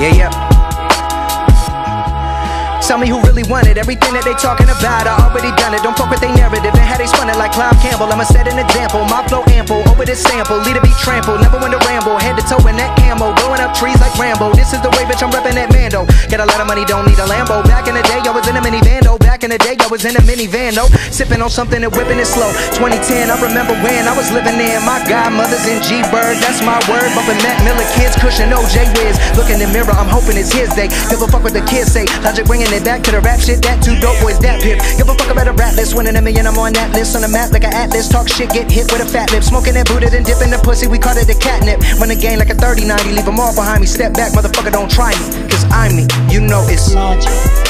Yeah, yeah. Tell me who really wanted everything that they talking about. I already done it. Don't fuck with they narrative and how they spun it like Clive Campbell. I'ma set an example. My flow ample over this sample. Leader be trampled. Never want to ramble. Head to toe in that camo. Go Blowing up trees like Rambo. This is the way, bitch, I'm reppin' that Mando. Got a lot of money, don't need a Lambo. Back in the day, I was in a minivan, though. Back in the day, I was in a minivan, though. Sipping on something and whipping it slow. 2010, I remember when I was living in my godmother's in G Bird. That's my word. Bumping Mac Miller kids, Kush and OJ Wiz. Look in the mirror, I'm hoping it's his day. Give a fuck what the kids say. Logic bringing it back to the rap shit. That two dope boys, that pip. Give a fuck about a rap list. Winning a million, I'm on that list. On the map like an atlas. Talk shit, get hit with a fat lip. Smoking that booted and dipping the pussy. We call it a catnip. Run the game like a 30 90. Leave them behind me. Step back, motherfucker, don't try me. Cause I'm me. You know it's. Logic.